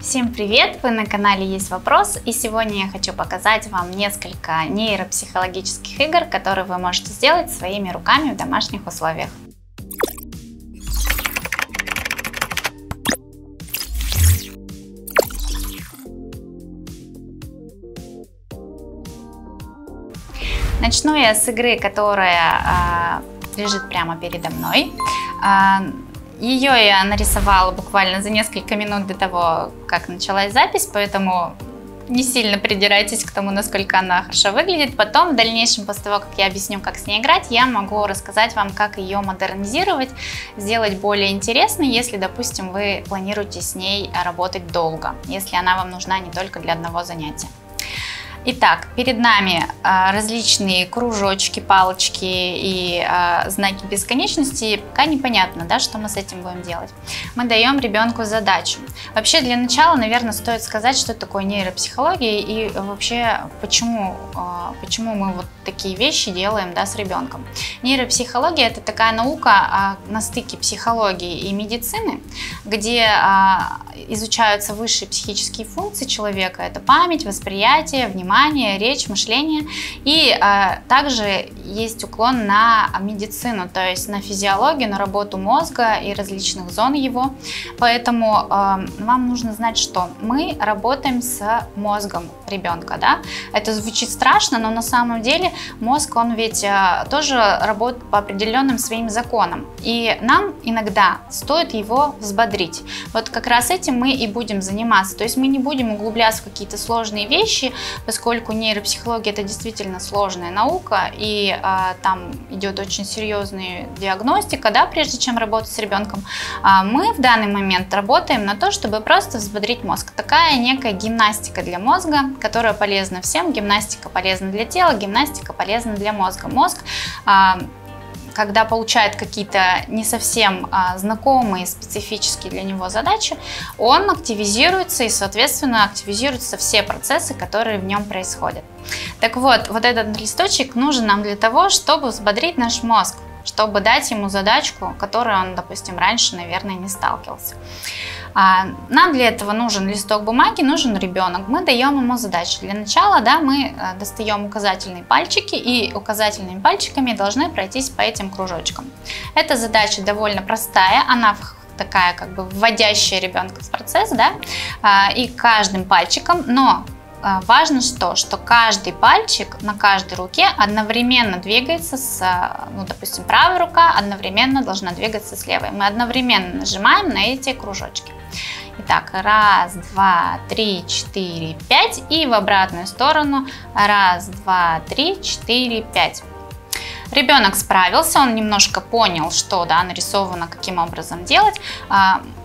Всем привет! Вы на канале Есть Вопрос и сегодня я хочу показать вам несколько нейропсихологических игр, которые вы можете сделать своими руками в домашних условиях. Начну я с игры, которая э, лежит прямо передо мной. Э, ее я нарисовала буквально за несколько минут до того, как началась запись, поэтому не сильно придирайтесь к тому, насколько она хорошо выглядит. Потом, в дальнейшем, после того, как я объясню, как с ней играть, я могу рассказать вам, как ее модернизировать, сделать более интересной, если, допустим, вы планируете с ней работать долго, если она вам нужна не только для одного занятия. Итак, перед нами а, различные кружочки, палочки и а, знаки бесконечности. Пока непонятно, да, что мы с этим будем делать. Мы даем ребенку задачу. Вообще, для начала, наверное, стоит сказать, что такое нейропсихология и вообще, почему, а, почему мы вот такие вещи делаем да, с ребенком. Нейропсихология – это такая наука на стыке психологии и медицины, где изучаются высшие психические функции человека. Это память, восприятие, внимание внимание, речь, мышление. И э, также есть уклон на медицину, то есть на физиологию, на работу мозга и различных зон его. Поэтому э, вам нужно знать, что мы работаем с мозгом ребенка. Да? Это звучит страшно, но на самом деле мозг, он ведь э, тоже работает по определенным своим законам. И нам иногда стоит его взбодрить. Вот как раз этим мы и будем заниматься. То есть мы не будем углубляться в какие-то сложные вещи, поскольку поскольку нейропсихология это действительно сложная наука, и а, там идет очень серьезная диагностика, да, прежде чем работать с ребенком, а, мы в данный момент работаем на то, чтобы просто взбодрить мозг. Такая некая гимнастика для мозга, которая полезна всем. Гимнастика полезна для тела, гимнастика полезна для мозга. Мозг а, когда получает какие-то не совсем а, знакомые, специфические для него задачи, он активизируется и, соответственно, активизируются все процессы, которые в нем происходят. Так вот, вот этот листочек нужен нам для того, чтобы взбодрить наш мозг, чтобы дать ему задачку, которой он, допустим, раньше, наверное, не сталкивался. А, нам для этого нужен листок бумаги, нужен ребенок. Мы даем ему задачу. Для начала да, мы э, достаем указательные пальчики и указательными пальчиками должны пройтись по этим кружочкам. Эта задача довольно простая, она такая как бы вводящая ребенка в процесс, да, а, и каждым пальчиком, но важно что, что каждый пальчик на каждой руке одновременно двигается с, ну, допустим, правая рука одновременно должна двигаться с левой. Мы одновременно нажимаем на эти кружочки. Итак, раз, два, три, четыре, пять. И в обратную сторону. Раз, два, три, четыре, пять. Ребенок справился, он немножко понял, что да, нарисовано, каким образом делать.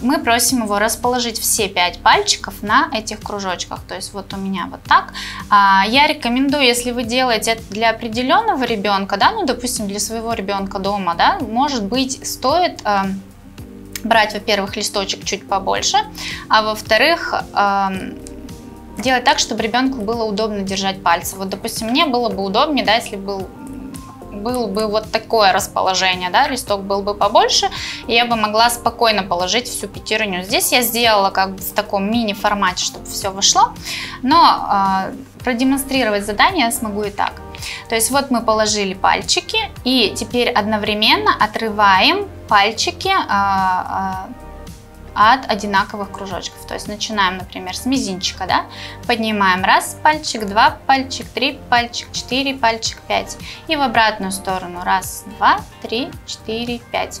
Мы просим его расположить все пять пальчиков на этих кружочках. То есть вот у меня вот так. А, я рекомендую, если вы делаете это для определенного ребенка, да, ну, допустим, для своего ребенка дома, да, может быть, стоит эм, брать, во-первых, листочек чуть побольше, а во-вторых, эм, делать так, чтобы ребенку было удобно держать пальцы. Вот, допустим, мне было бы удобнее, да, если был было бы вот такое расположение, да, листок был бы побольше, и я бы могла спокойно положить всю пятерню. Здесь я сделала как бы в таком мини-формате, чтобы все вышло, но э, продемонстрировать задание я смогу и так. То есть вот мы положили пальчики, и теперь одновременно отрываем пальчики э, э, от одинаковых кружочков. То есть начинаем, например, с мизинчика, да, поднимаем раз пальчик, два пальчик, три пальчик, четыре пальчик, пять. И в обратную сторону раз, два, три, четыре, пять.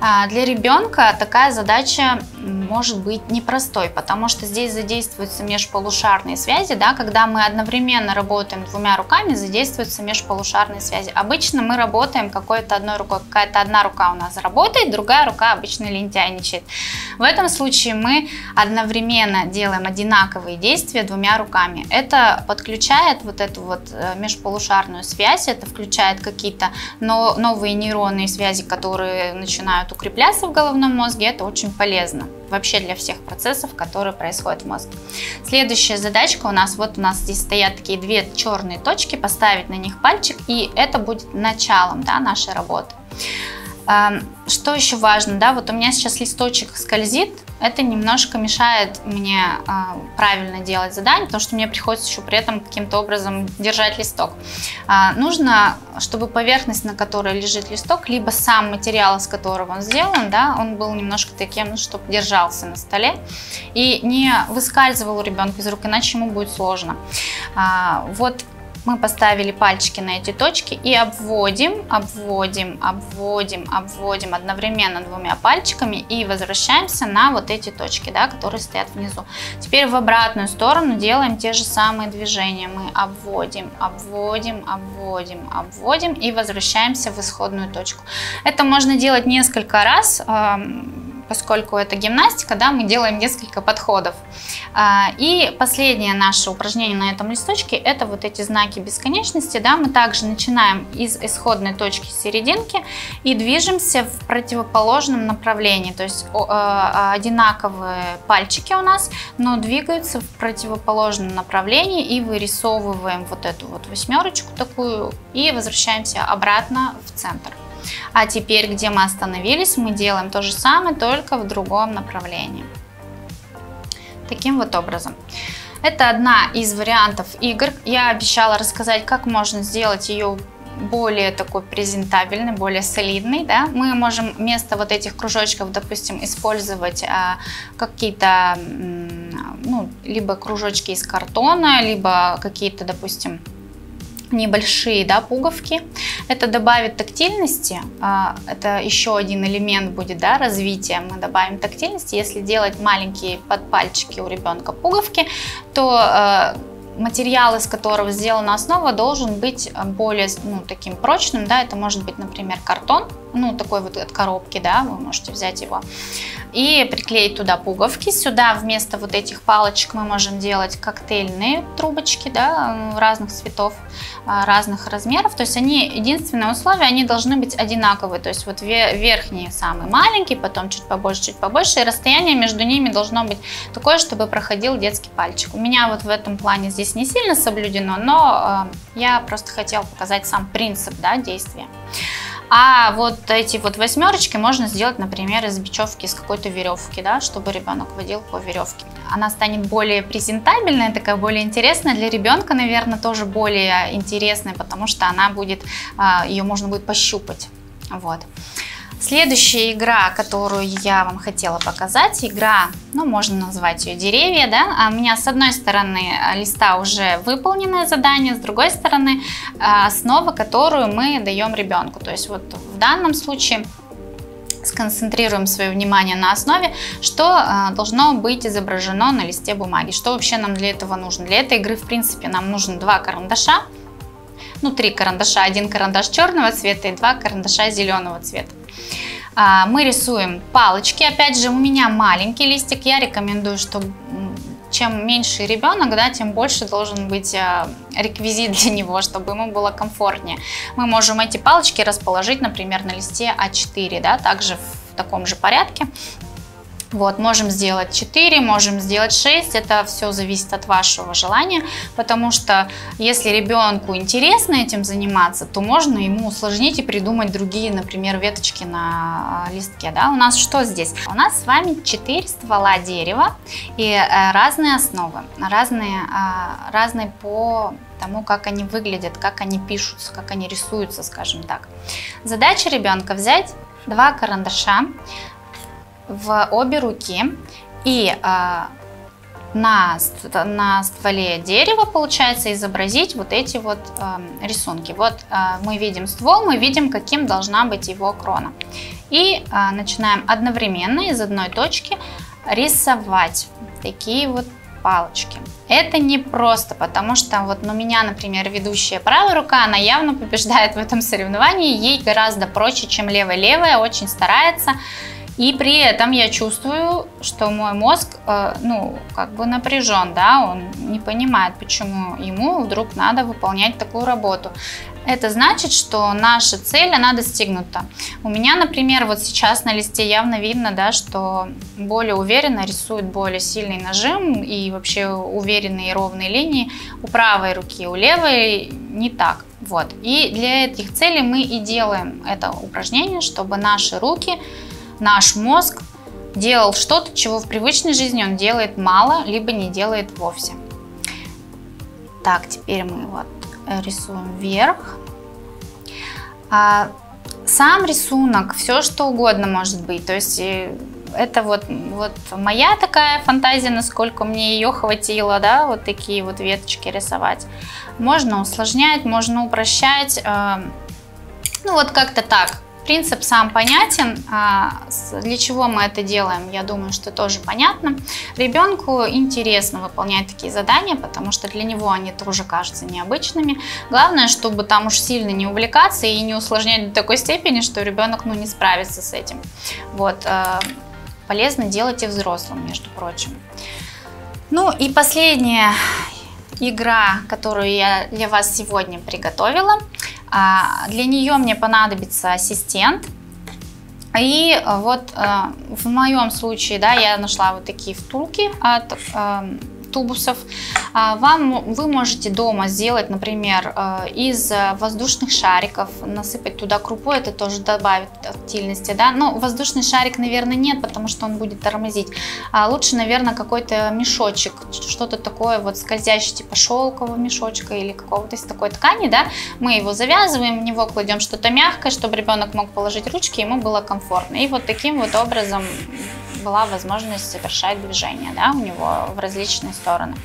А для ребенка такая задача может быть непростой, потому что здесь задействуются межполушарные связи, да, когда мы одновременно работаем двумя руками, задействуются межполушарные связи. Обычно мы работаем какой-то одной рукой, какая-то одна рука у нас работает, другая рука обычно лентяйничает. В этом случае мы одновременно делаем одинаковые действия двумя руками. Это подключает вот эту вот э, межполушарную связь, это включает какие-то новые нейронные связи, которые начинают укрепляться в головном мозге. Это очень полезно вообще для всех процессов, которые происходят в мозге. Следующая задачка у нас, вот у нас здесь стоят такие две черные точки, поставить на них пальчик, и это будет началом да, нашей работы. Что еще важно, да, вот у меня сейчас листочек скользит, это немножко мешает мне э, правильно делать задание, потому что мне приходится еще при этом каким-то образом держать листок. Э, нужно, чтобы поверхность, на которой лежит листок, либо сам материал, из которого он сделан, да, он был немножко таким, ну, чтобы держался на столе и не выскальзывал у ребенка из рук, иначе ему будет сложно. Э, вот мы поставили пальчики на эти точки и обводим, обводим, обводим, обводим одновременно двумя пальчиками и возвращаемся на вот эти точки, да, которые стоят внизу. Теперь в обратную сторону делаем те же самые движения. Мы обводим, обводим, обводим, обводим и возвращаемся в исходную точку. Это можно делать несколько раз, поскольку это гимнастика, да, мы делаем несколько подходов. А, и последнее наше упражнение на этом листочке, это вот эти знаки бесконечности, да, мы также начинаем из исходной точки серединки и движемся в противоположном направлении, то есть а, одинаковые пальчики у нас, но двигаются в противоположном направлении и вырисовываем вот эту вот восьмерочку такую и возвращаемся обратно в центр. А теперь, где мы остановились, мы делаем то же самое, только в другом направлении. Таким вот образом. Это одна из вариантов игр. Я обещала рассказать, как можно сделать ее более такой презентабельный, более солидный, да, мы можем вместо вот этих кружочков, допустим, использовать а, какие-то, ну, либо кружочки из картона, либо какие-то, допустим, небольшие да, пуговки. Это добавит тактильности, а, это еще один элемент будет да, развития. Мы добавим тактильности. Если делать маленькие подпальчики у ребенка пуговки, то а, материал, из которого сделана основа, должен быть более ну, таким прочным. Да? Это может быть, например, картон, ну, такой вот от коробки, да, вы можете взять его, и приклеить туда пуговки. Сюда вместо вот этих палочек мы можем делать коктейльные трубочки, да, разных цветов, а, разных размеров. То есть они, единственное условие, они должны быть одинаковые. То есть вот верхний самый маленький, потом чуть побольше, чуть побольше, и расстояние между ними должно быть такое, чтобы проходил детский пальчик. У меня вот в этом плане здесь не сильно соблюдено, но э, я просто хотела показать сам принцип да, действия. А вот эти вот восьмерочки можно сделать, например, из бечевки, из какой-то веревки, да, чтобы ребенок водил по веревке. Она станет более презентабельная, такая более интересная для ребенка, наверное, тоже более интересная, потому что она будет, а, ее можно будет пощупать. Вот. Следующая игра, которую я вам хотела показать, игра, ну, можно назвать ее деревья, да, а у меня с одной стороны листа уже выполненное задание, с другой стороны э, основа, которую мы даем ребенку. То есть вот в данном случае сконцентрируем свое внимание на основе, что э, должно быть изображено на листе бумаги. Что вообще нам для этого нужно? Для этой игры, в принципе, нам нужно два карандаша, ну, три карандаша, один карандаш черного цвета и два карандаша зеленого цвета. А, мы рисуем палочки. Опять же, у меня маленький листик. Я рекомендую, что чем меньше ребенок, да, тем больше должен быть а, реквизит для него, чтобы ему было комфортнее. Мы можем эти палочки расположить, например, на листе А4, да, также в таком же порядке. Вот, можем сделать 4, можем сделать 6, это все зависит от вашего желания, потому что если ребенку интересно этим заниматься, то можно ему усложнить и придумать другие, например, веточки на а, листке. Да? У нас что здесь? У нас с вами 4 ствола дерева и э, разные основы, разные, а, разные по тому, как они выглядят, как они пишутся, как они рисуются, скажем так. Задача ребенка взять два карандаша, в обе руки и а, на, на стволе дерева, получается, изобразить вот эти вот э, рисунки. Вот э, мы видим ствол, мы видим, каким должна быть его крона. И э, начинаем одновременно из одной точки рисовать такие вот палочки. Это не просто, потому что вот у меня, например, ведущая правая рука, она явно побеждает в этом соревновании, ей гораздо проще, чем левая. Левая очень старается, и при этом я чувствую, что мой мозг, э, ну, как бы напряжен, да, он не понимает, почему ему вдруг надо выполнять такую работу. Это значит, что наша цель, она достигнута. У меня, например, вот сейчас на листе явно видно, да, что более уверенно рисует более сильный нажим и вообще уверенные ровные линии у правой руки, у левой не так. Вот. И для этих целей мы и делаем это упражнение, чтобы наши руки наш мозг делал что-то, чего в привычной жизни он делает мало, либо не делает вовсе. Так, теперь мы вот рисуем вверх. А, сам рисунок, все что угодно может быть. То есть э, это вот, вот моя такая фантазия, насколько мне ее хватило, да, вот такие вот веточки рисовать. Можно усложнять, можно упрощать, э, ну вот как-то так. Принцип сам понятен. А, для чего мы это делаем, я думаю, что тоже понятно. Ребенку интересно выполнять такие задания, потому что для него они тоже кажутся необычными. Главное, чтобы там уж сильно не увлекаться и не усложнять до такой степени, что ребенок ну, не справится с этим. Вот. А, полезно делать и взрослым, между прочим. Ну и последняя игра, которую я для вас сегодня приготовила. А, для нее мне понадобится ассистент. И вот э, в моем случае, да, я нашла вот такие втулки от эм, тубусов. А, вам, вы можете дома сделать, например, э, из воздушных шариков, насыпать туда крупу, это тоже добавит тактильности. Да? Но воздушный шарик, наверное, нет, потому что он будет тормозить. А лучше, наверное, какой-то мешочек, что-то такое вот скользящее, типа шелкового мешочка или какого-то из такой ткани. Да? Мы его завязываем, в него кладем что-то мягкое, чтобы ребенок мог положить ручки, ему было комфортно. И вот таким вот образом была возможность совершать движение да, у него в различные стороны.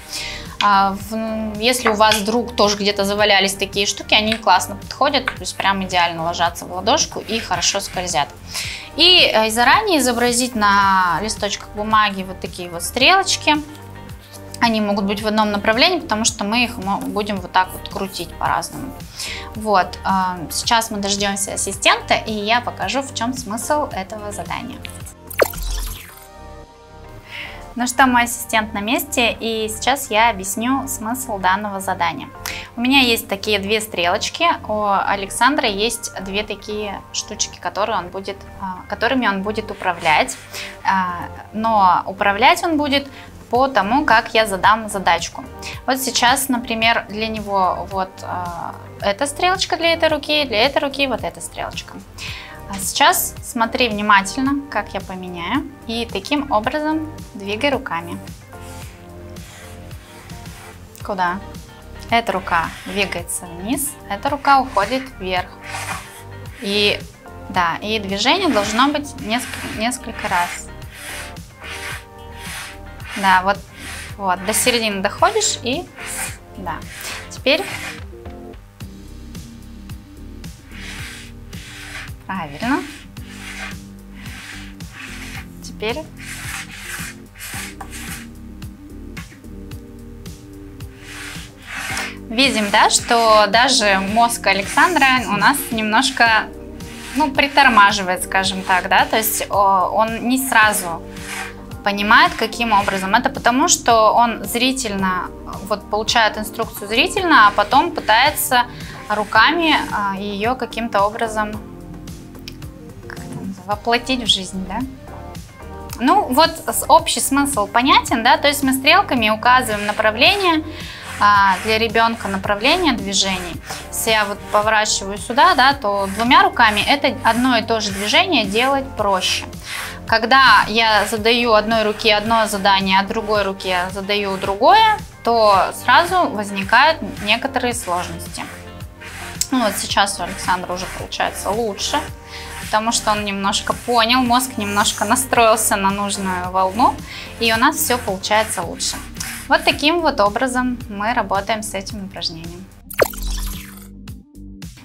А в, если у вас вдруг тоже где-то завалялись такие штуки, они классно подходят, то есть прям идеально ложатся в ладошку и хорошо скользят. И э, заранее изобразить на листочках бумаги вот такие вот стрелочки. Они могут быть в одном направлении, потому что мы их будем вот так вот крутить по-разному. Вот, э, сейчас мы дождемся ассистента, и я покажу, в чем смысл этого задания. Ну что, мой ассистент на месте, и сейчас я объясню смысл данного задания. У меня есть такие две стрелочки, у Александра есть две такие штучки, которые он будет, а, которыми он будет управлять. А, но управлять он будет по тому, как я задам задачку. Вот сейчас, например, для него вот а, эта стрелочка для этой руки, для этой руки вот эта стрелочка. А сейчас смотри внимательно, как я поменяю. И таким образом двигай руками. Куда? Эта рука двигается вниз, эта рука уходит вверх. И да, и движение должно быть несколько, несколько раз. Да, вот, вот, до середины доходишь и да. Теперь Правильно. Теперь видим, да, что даже мозг Александра у нас немножко, ну, притормаживает, скажем так, да, то есть он не сразу понимает, каким образом. Это потому, что он зрительно, вот получает инструкцию зрительно, а потом пытается руками а, ее каким-то образом воплотить в жизнь, да? Ну, вот общий смысл понятен, да, то есть мы стрелками указываем направление а, для ребенка, направление движений. Если я вот поворачиваю сюда, да, то двумя руками это одно и то же движение делать проще. Когда я задаю одной руке одно задание, а другой руке задаю другое, то сразу возникают некоторые сложности. Ну вот сейчас у Александра уже получается лучше потому что он немножко понял, мозг немножко настроился на нужную волну, и у нас все получается лучше. Вот таким вот образом мы работаем с этим упражнением.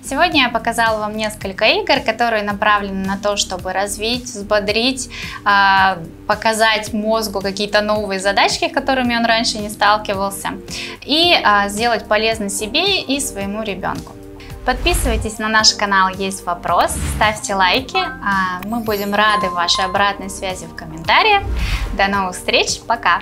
Сегодня я показала вам несколько игр, которые направлены на то, чтобы развить, взбодрить, а, показать мозгу какие-то новые задачки, с которыми он раньше не сталкивался, и а, сделать полезно себе и своему ребенку. Подписывайтесь на наш канал «Есть вопрос», ставьте лайки, а мы будем рады вашей обратной связи в комментариях. До новых встреч, пока!